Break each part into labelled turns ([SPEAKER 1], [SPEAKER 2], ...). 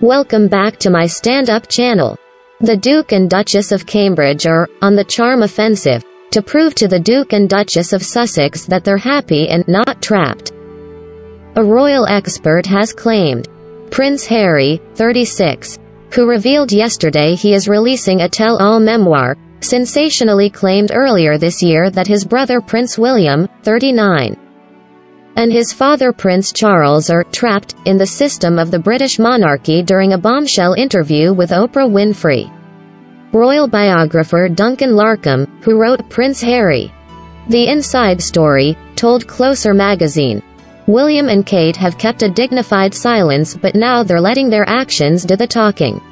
[SPEAKER 1] Welcome back to my stand-up channel. The Duke and Duchess of Cambridge are on the charm offensive to prove to the Duke and Duchess of Sussex that they're happy and not trapped. A royal expert has claimed. Prince Harry, 36, who revealed yesterday he is releasing a tell-all memoir, sensationally claimed earlier this year that his brother Prince William, 39, and his father Prince Charles are trapped in the system of the British monarchy during a bombshell interview with Oprah Winfrey. Royal biographer Duncan Larcombe, who wrote Prince Harry, The Inside Story, told Closer magazine. William and Kate have kept a dignified silence but now they're letting their actions do the talking.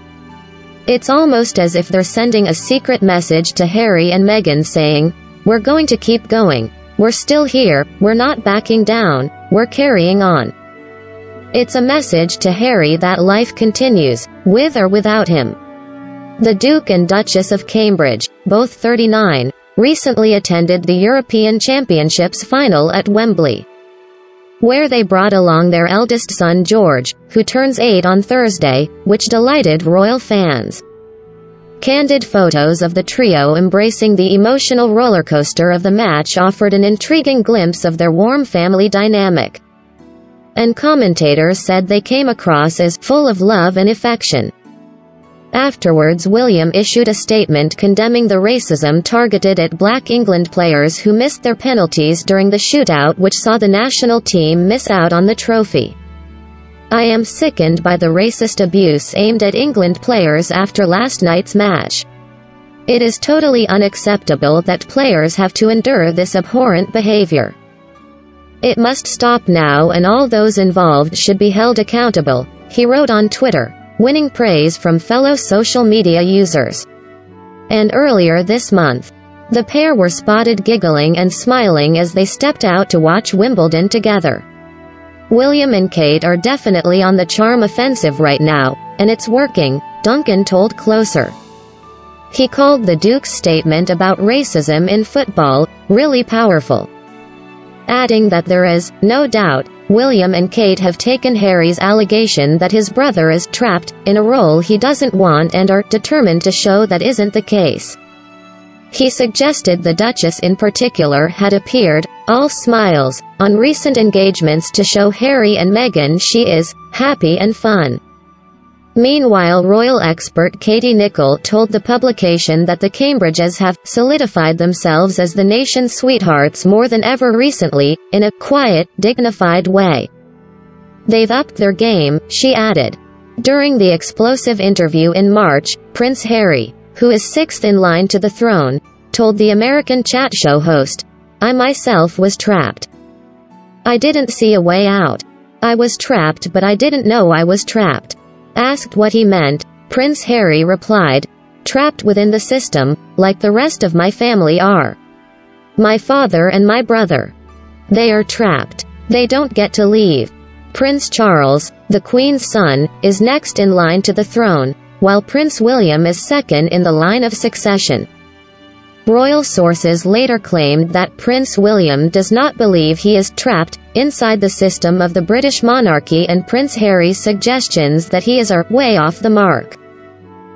[SPEAKER 1] It's almost as if they're sending a secret message to Harry and Meghan saying, We're going to keep going, we're still here, we're not backing down, we're carrying on. It's a message to Harry that life continues, with or without him. The Duke and Duchess of Cambridge, both 39, recently attended the European Championships final at Wembley, where they brought along their eldest son George, who turns 8 on Thursday, which delighted royal fans. Candid photos of the trio embracing the emotional rollercoaster of the match offered an intriguing glimpse of their warm family dynamic. And commentators said they came across as full of love and affection. Afterwards William issued a statement condemning the racism targeted at black England players who missed their penalties during the shootout which saw the national team miss out on the trophy. I am sickened by the racist abuse aimed at England players after last night's match. It is totally unacceptable that players have to endure this abhorrent behavior. It must stop now and all those involved should be held accountable, he wrote on Twitter, winning praise from fellow social media users. And earlier this month, the pair were spotted giggling and smiling as they stepped out to watch Wimbledon together. William and Kate are definitely on the charm offensive right now, and it's working, Duncan told Closer. He called the Duke's statement about racism in football really powerful. Adding that there is, no doubt, William and Kate have taken Harry's allegation that his brother is trapped in a role he doesn't want and are determined to show that isn't the case. He suggested the Duchess in particular had appeared, all smiles, on recent engagements to show Harry and Meghan she is happy and fun. Meanwhile royal expert Katie Nicholl told the publication that the Cambridges have solidified themselves as the nation's sweethearts more than ever recently, in a quiet, dignified way. They've upped their game, she added. During the explosive interview in March, Prince Harry, who is sixth in line to the throne, told the American chat show host, I myself was trapped. I didn't see a way out. I was trapped but I didn't know I was trapped. Asked what he meant, Prince Harry replied, trapped within the system, like the rest of my family are. My father and my brother. They are trapped. They don't get to leave. Prince Charles, the Queen's son, is next in line to the throne, while Prince William is second in the line of succession. Royal sources later claimed that Prince William does not believe he is trapped inside the system of the British monarchy and Prince Harry's suggestions that he is are way off the mark.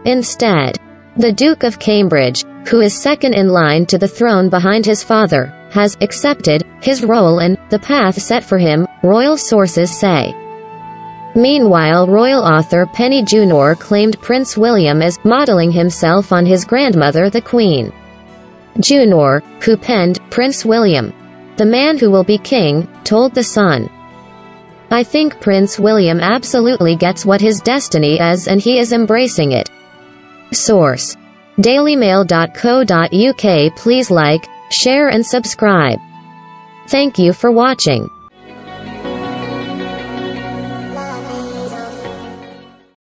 [SPEAKER 1] Instead, the Duke of Cambridge, who is second in line to the throne behind his father, has accepted his role and the path set for him, royal sources say. Meanwhile royal author Penny Junor claimed Prince William as modeling himself on his grandmother the Queen. Junor, who penned Prince William, the man who will be king, told The Sun. I think Prince William absolutely gets what his destiny is and he is embracing it. Source. dailymail.co.uk Please like, share and subscribe. Thank you for watching.